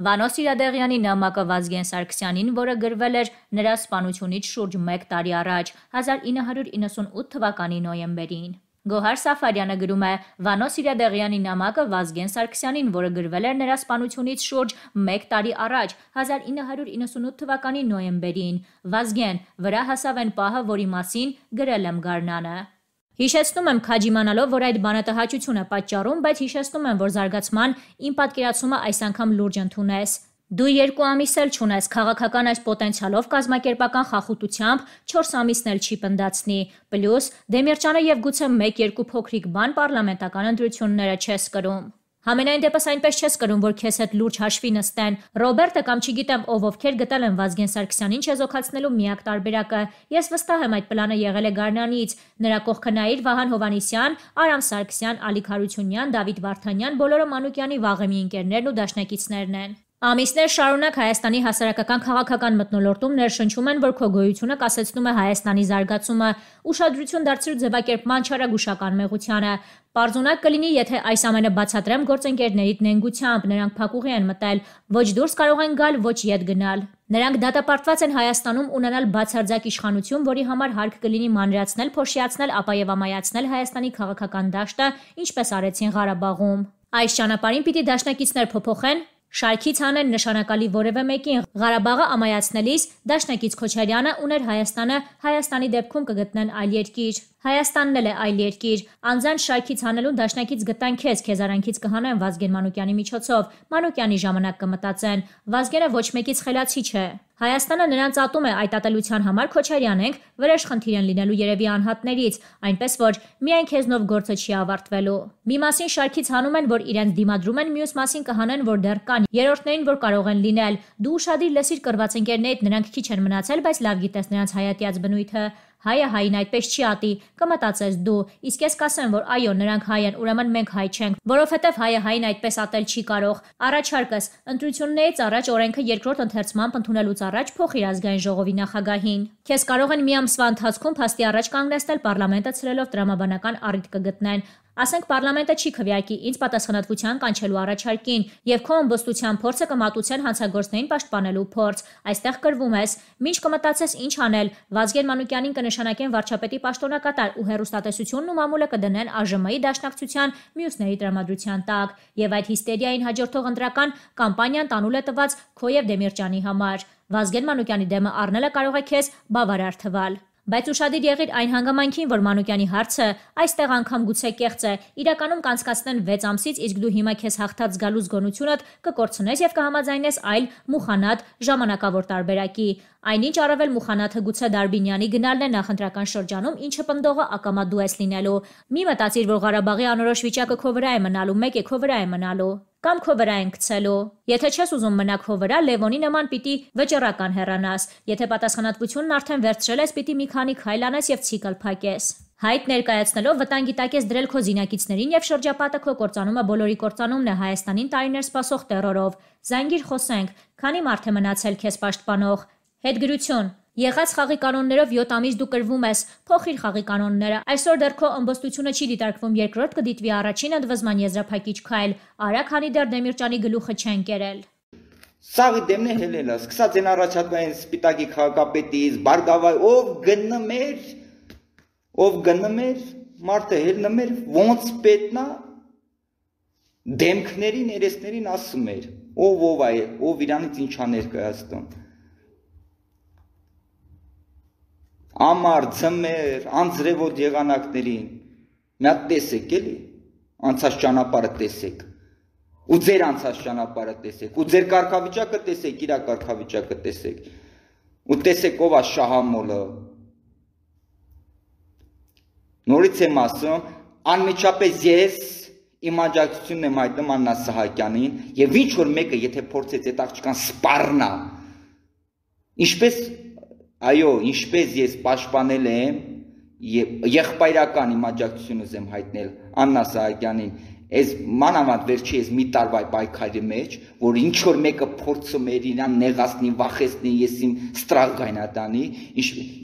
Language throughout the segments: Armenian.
Վանո Սիրադեղյանի նամակը Վազգեն Սարգսյանին, որը գրվել էր նրա սպանությունից շուրջ 1 տարի առաջ, 1998 թվականի նոյեմբերին։ Գոհար Սաֆարյանը գրում է. Վանո Սիրադեղյանի նամակը Վազգեն Սարգսյանին, որը գրվել էր նրա սպանությունից շուրջ 1 տարի առաջ, 1998 թվականի նոյեմբերին։ Վազգեն, վրա հասավ այն պահը, որի մասին գրել եմ Գարնանը։ Հիշեցնում եմ քաջ իմանալով, որ այդ է պատճառում, բայց հիշեցնում եմ, որ զարգացման իմ պատկերացումը այս անգամ լուրջ ընդունես։ Դու երկու ամիս էլ չունես քաղաքական այս պոտենցիալով կազմակերպական խախուտությամբ 4 ամիսն էլ չի պնդացնի։ Պլյուս Դեմիրճանը եւ գուցե 1-2 փոքրիկ բան պարլամենտական ընտրությունները չես կրում։ Համենայն դեպս այնպես չես կրում, որ քեզ հետ լուրջ հաշվի նստեն։ Ռոբերտը կամ չգիտեմ ով ովքեր գտել են Վազգեն Սարգսյանին չեզոքացնելու միակ տարբերակը։ Ես վստահ եմ այդ պլանը եղել է Գարնանից։ Նրա կողքը նայիր Վահան Հովանիսյան, Արամ Սարգսյան, Ալիկ Հարությունյան, Դավիթ Վարդանյան, բոլորը Մանուկյանի վաղեմի ընկերներն ու դաշնակիցներն են։ Ամիսներ շարունակ Հայաստանի հասարակական քաղաքական մթնոլորտում ներշնչում են, որ քո գոյությունը կասեցնում է Հայաստանի զարգացումը, ուշադրություն դարձրու ձևակերպման չարագուշական մեղությանը։ Պարզունակ կլինի, եթե այս ամենը բացատրեմ գործընկերներիդ նենգությամբ, նրանք փակուղի են մտել, ոչ դուրս կարող են գալ, ոչ յետ գնալ։ Նրանք դատապարտված են Հայաստանում ունենալ բացարձակ իշխանություն, որի համար հարկ կլինի մանրացնել, փոշիացնել, ապա եւ ամայացնել Հայաստանի քաղաքական դաշտը, ինչպես արեցին Ղարաբաղում։ Այս ճանապարհին պիտի դաշնակիցներ փոփոխեն, Շարքից հանեն նշանակալի որևէ մեկին Ղարաբաղը ամայացնելիս Դաշնակից Քոչարյանը ուներ Հայաստանը Հայաստանի դեպքում կգտնեն այլ երկիր Հայաստանն էլ է այլ երկիր։ Անձան շարքից հանելուն դաշնակից գտան քեզ, քեզ արանքից կհանեն Վազգեն Մանուկյանի միջոցով։ Մանուկյանի ժամանակ կմտածեն։ Վազգենը ոչ մեկից խելացի չէ։ Հայաստանը նրանց ատում է այդ ատելության համար Քոչարյան ենք վրեժ խնդիր են լինելու երևի անհատներից, այնպես որ միայն քեզնով գործը չի ավարտվելու։ Մի մասին շարքից հանում են, որ իրենց դիմադրում են, մյուս մասին կհանեն, որ դեռ կան, երրորդներին, որ կարող են լինել։ Դու ուրشادիր լսիր կրված ընկերներիդ, նրանք քիչ են մնացել, բայց լավ գիտես նրանց հայատյաց բնույթը։ Հայը հային այդպես չի ատի, կմտածես դու։ Իսկ ես կասեմ, որ այո, նրանք հայ են, ուրեմն մենք հայ չենք, որովհետև հայը հային այդպես ատել չի կարող։ Առաջարկս, ընտրություններից առաջ օրենքը երկրորդ ընթերցմամբ ընդունելուց առաջ փոխիր ազգային ժողովի նախագահին։ Քեզ կարող են մի ամսվա ընթացքում փաստի առաջ կանգնեցնել պարլամենտը ցրելով տրամաբանական առիթ կգտնեն։ Ասենք պարլամենտը չի քվեարկի ինձ պատասխանատվության կանչելու առաջարկին եւ քո ամբոստության փորձը կմատուցեն հանցագործներին պաշտպանելու փորձ։ Այստեղ կրվում ես, ինչ կմտածես ինչ անել։ Վազգեն Մանուկյանին կնշանակեն վարչապետի պաշտոնակատար ու հերոստատեսությունն ու մամուլը կդնեն ԱԺՄ-ի դաշնակցության մյուսների տրամադրության տակ եւ այդ հիստերիային հաջորդող ընտրական կամպանիան տանուլ է տված քո եւ Դեմիրճյանի համար։ Վազգեն Մանուկյանի դեմը առնելը կարող է քեզ բավարար թվալ։ Բայց ուշադիր եղիր այն հանգամանքին, որ Մանուկյանի հարցը այստեղ անգամ գուցե կեղծ է։ Իրականում կանցկացնեն 6 ամսից, իսկ դու հիմա քեզ հաղթած գալու զգոնությունդ կկորցնես եւ կհամաձայնես այլ մուխանատ ժամանակավոր տարբերակի։ Այնինչ առավել մուխանաթը գուցե Դարբինյանի գնալն է նախընտրական շրջանում, ինչը պնդողը ակամա դու ես լինելու։ Մի մտածիր, որ Ղարաբաղի անորոշ վիճակը քո վրա է մնալու, մեկ է քո վրա է մնալու կամ քո վրա են գցելու։ Եթե չես ուզում մնա քո վրա, Լևոնի նման պիտի վճռական հեռանաս։ Եթե պատասխանատվությունն արդեն վերցրել ես, պիտի մի քանի քայլ անես եւ ցիկլ փակես։ Հայտ ներկայացնելով վտանգի տակ ես դրել քո զինակիցներին եւ շրջապատը քո կործանումը բոլորի կործանումն է Հայաստանին տարիներ սպասող terrorով։ Զանգիր խոսենք, քանի մարդ է մնացել քեզ պաշտպանող։ Հետգրություն Եղած խաղի կանոններով 7 ամիս դու կրվում ես, փոխիր խաղի կանոնները։ Այսօր դեռ քո ըմբոստությունը չի դիտարկվում, երկրորդ կդիտվի առաջին ընդվզման եզրափակիչ քայլ։ Արա քանի դեռ Դեմիրճանի գլուխը չեն կերել։ Սաղի դեմն է հելելա, սկսած են առաջատվային սպիտակի քաղաքապետից, բարգավայ, ով գնում էր, ով գնում էր, մարդը հելնում էր, ոնց պետնա դեմքներին, երեսներին ասում էր, ով ով այ, ով իրանից ինչ աներ ամար, ծմեր, անձրևոտ եղանակներին մի հատ տեսեք էլի, անցած ճանապարհը տեսեք։ Ու ձեր անցած ճանապարհը տեսեք, ու ձեր կարգավիճակը տեսեք, իր կարգավիճակը տեսեք։ Ու տեսեք ով է շահամոլը։ Նորից եմ ասում, անմիջապես ես իմ աջակցությունն եմ հայտնում Աննա Սահակյանին եւ ինչ որ մեկը եթե փորձեց այդ աղջկան սպառնա ինչպես Այո, ինչպես ես պաշտպանել եմ եղբայրական իմ աջակցությունս եմ հայտնել Աննա Սահակյանին, Այս մանավանդ վերջի այս մի տարվա պայքարի մեջ, որ ինչ որ մեկը փորձում էր իրան նեղացնի, վախեցնի, ես իմ ստրախ գայնատանի,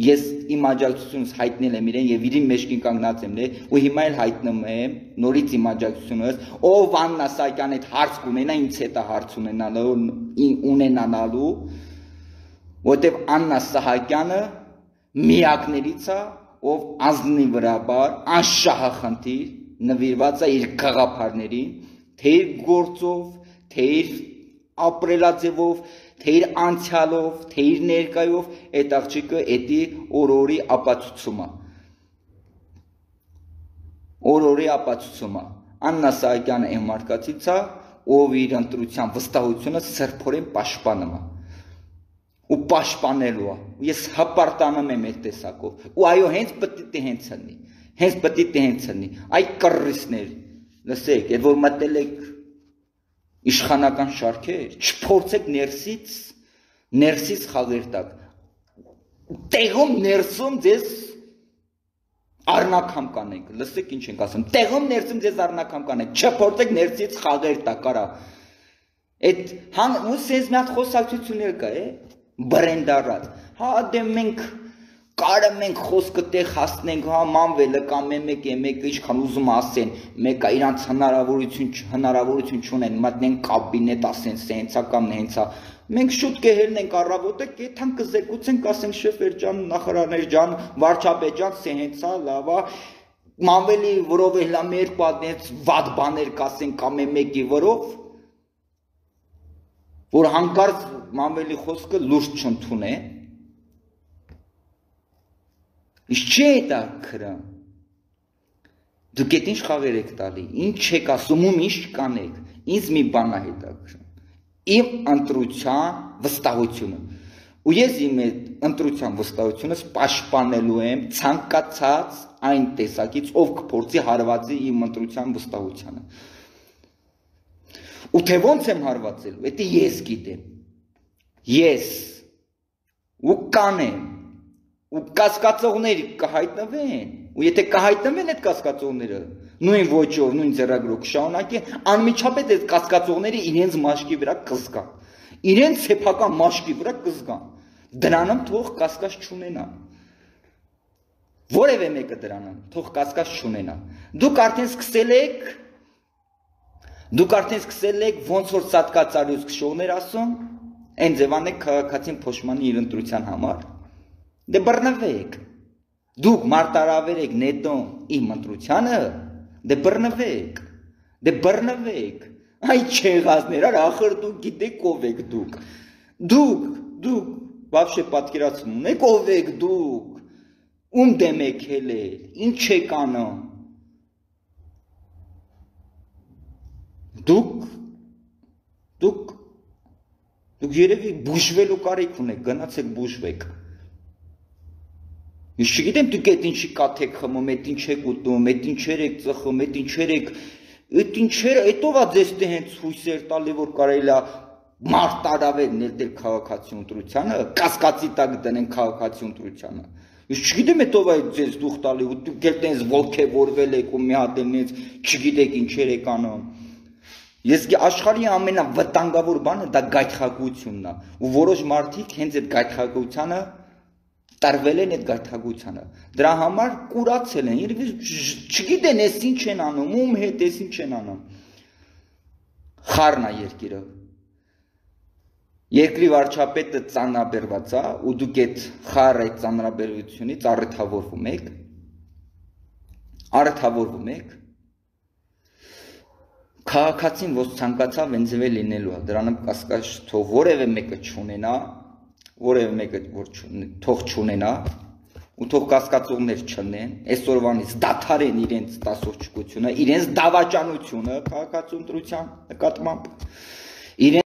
ես իմ աջակցությունս հայտնել եմ իրեն եւ իրին մեջքին կանգնած եմ, ու հիմա էլ հայտնում եմ նորից իմ աջակցությունս, ով Աննա Սահակյան այդ հարց կունենա, ինձ հետ է հարց ունենալու, ունենալու, որտեվ Աննա Սահակյանը միակներից է, ով ազնի վրաբար անշահախնդիր նվիրված է իր գաղափարներին, թե իր գործով, թե իր ապրելաձևով, թե իր անցյալով, թե իր ներկայով այդ աղջիկը էդի օրորի ապացուցումը։ Օրորի ապացուցումը։ Աննա Սահակյանը այն մարդկացից է, ով իր ընտրության վստահությունը սրբորեն պաշտպանում է ու պաշտպանելու է։ Ես հպարտանում եմ այդ տեսակով։ Ու այո, հենց պետք է հենց լինի հենց պետք է հենց լինի։ Այ կռիսներ, լսեք, այդ որ մտել եք իշխանական շարքեր, չփորձեք ներսից, ներսից խաղեր տակ։ Տեղում ներսում ձեզ արնակամ կանենք, լսեք ինչ ենք ասում։ Տեղում ներսում ձեզ արնակամ կանենք, չփորձեք ներսից խաղեր տակ, արա։ Այդ հան ու սենց մի հատ խոսակցություններ կա, է, բրենդարած։ Հա դե մենք կարը մենք խոսքը տեղ հասնենք, հա մանվելը կամ մեկ մեկ ինչքան ուզում ասեն, մեկը իրանց հնարավորություն հնարավորություն չունեն, մտնեն կաբինետ ասեն, սենցա կամ նենցա։ Մենք շուտ կհելնենք առավոտը, կեթան կզեկուցենք, ասենք շեֆեր ջան, նախարարներ ջան, վարչապետ ջան, սենցա, լավա, մանվելի որով էլ մեր պատնեց վատ բաներ կասեն կամ մեկի վրով, որ հանկարծ մանվելի խոսքը լուրջ չընդունե, Իսկ չի դա քրան։ Դուք այդ ինչ խաղեր եք տալի, ինչ եք ասում ու ինչ կանեք։ Ինձ մի բան է հետաքրքրում։ Իմ ընտրության վստահությունը։ Ու ես իմ այդ ընտրության վստահությունս պաշտպանելու եմ ցանկացած այն տեսակից, ով կփորձի հարվածի իմ ընտրության վստահությանը։ Ու թե ոնց եմ հարվածելու, դա ես գիտեմ։ Ես ու կանեմ ու կասկածողներ կհայտնվեն, ու եթե կհայտնվեն այդ կասկածողները, նույն ոճով, նույն ձեռագրով կշարունակեն, անմիջապես այդ կասկածողները իրենց մաշկի վրա կզգան։ Իրենց սեփական մաշկի վրա կզգան։ Դրանով թող կասկած չունենան։ Որևէ մեկը դրանով թող կասկած չունենա։ Դուք արդեն սկսել եք Դուք արդեն սկսել եք ոնց որ սատկա ծարյուս քշողներ ասում, այն ձևան եք քաղաքացին փոշմանի իր ընտրության համար։ Դե բռնվեք։ Դուք մարտարավեր եք նետոն իմ ընտրությանը, դե բռնվեք։ Դե բռնվեք։ Այ չեղածներ, արա ախր դուք գիտեք ով եք դուք։ Դուք, դուք բավշե պատկերացում ունեք ով եք դուք։ Ում դեմ եք ելել, ինչ եք անում Դուք դուք դուք երևի բուժվելու կարիք ունեք, գնացեք բուժվեք։ Ես չգիտեմ դուք այդ ինչի կաթեք խմում, այդ ինչ եք ուտում, այդ ինչեր եք ծխում, այդ ինչեր եք այդ ինչերը, այդով է ձեզ դե հենց հույսեր տալի, որ կարելի է մարտարավեր ներդել քաղաքացի ընտրությանը, կասկածի տակ դնեն քաղաքացի ընտրությանը։ Ես չգիտեմ այդով է ձեզ դուխ տալի, ու դուք էլ տենց ողքեվորվել եք ու մի հատ այնից չգիտեք ինչեր եք անում։ Ես աշխարհի ամենավտանգավոր բանը դա գայթակղությունն է, ու որոշ մարդիկ հենց այդ գայթակղությանը տարվել են այդ գայթակղությանը։ Դրա համար կուրացել են, երբ չգիտեն էս ինչ են անում, ում հետ էս ինչ են անում։ Խառնա երկիրը։ Երկրի վարչապետը ծանրաբերված է, ու դուք այդ խառը ծանրաբերությունից առթավորվում եք։ Առթավորվում եք։ Քաղաքացին ոնց ցանկացավ ինձ լինելու է, դրանով կասկած թող որևէ մեկը չունենա, որևէ մեկը որ թող չունենա ու թող կասկածողներ չնեն, այսօրվանից դաթարեն իրենց տասողջկությունը, իրենց դավաճանությունը քաղաքացու ընտրության նկատմամբ, իրենց